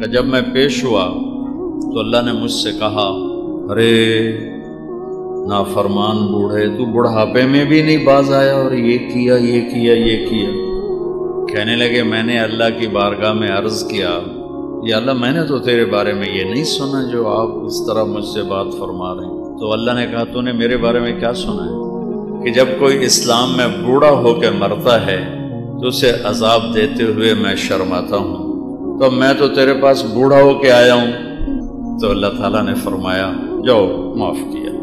कि जब मैं पेश हुआ तो अल्लाह ने मुझसे कहा, अरे, नाफरमान बूढ़े, तू बुढ़ापे में भी नहीं बाज आया और ये किया ये किया ये किया। कहने लगे, मैंने अल्लाह की बारगाह में अर्ज़ किया। या अल्लाह, मैंने तो तेरे बारे में ये नहीं सुना जो आप इस तरह मुझसे बात फरमा रहे हैं। तो अल्लाह ने कहा, तूने मेरे बारे में क्या सुना है? कि जब कोई इस्लाम में बूढ़ा होकर मरता है तो उसे अजाब देते हुए मैं शर्माता हूँ। तो मैं तो तेरे पास बूढ़ा होके आया हूँ। तो अल्लाह ताला ने फरमाया, जाओ, माफ़ किया।